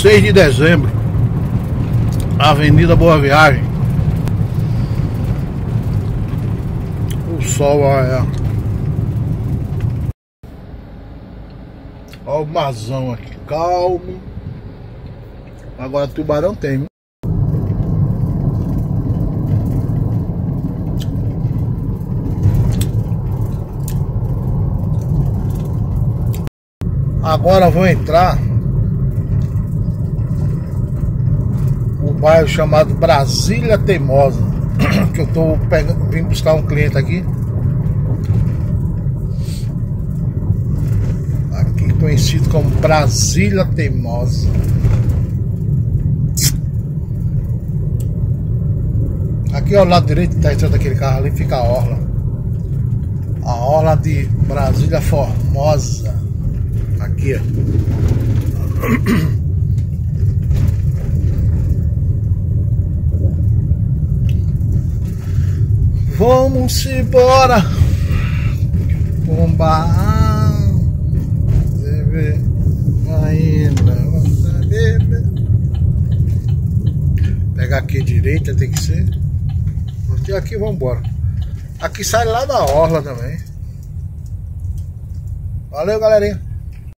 6 de dezembro, Avenida Boa Viagem. O sol é. Olha o mazão aqui, calmo. Agora tubarão tem. Agora vou entrar o bairro chamado Brasília Teimosa, que eu tô pegando, vim buscar um cliente aqui. Aqui conhecido como Brasília Teimosa. Aqui ao lado direito da entrada daquele carro ali fica a orla. A orla de Brasília Formosa. Aqui, ó. Vamos embora. Bomba. Ainda. Pegar aqui direita tem que ser. E aqui vamos embora. Aqui sai lá da orla também. Valeu, galerinha.